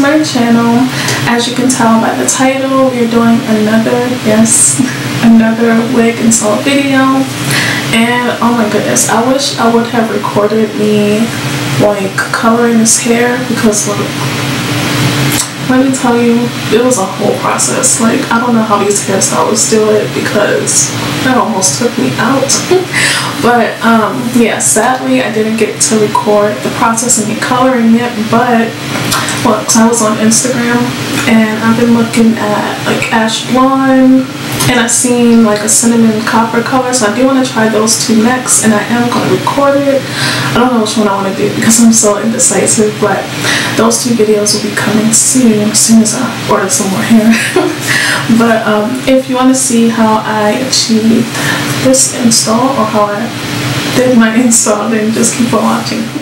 channel. As you can tell by the title, we're doing another, yes, another wig install video. And oh my goodness, I wish I would have recorded me like coloring this hair because look, let me tell you, it was a whole process. Like, I don't know how these hairstylists do it because that almost took me out. but um, yeah, sadly, I didn't get to record the process and coloring it. But well, I was on Instagram and I've been looking at like ash blonde and I've seen like a cinnamon copper color so I do want to try those two next and I am going to record it. I don't know which one I want to do because I'm so indecisive but those two videos will be coming soon as soon as I order some more hair. But um, if you want to see how I achieved this install or how I did my install then just keep on watching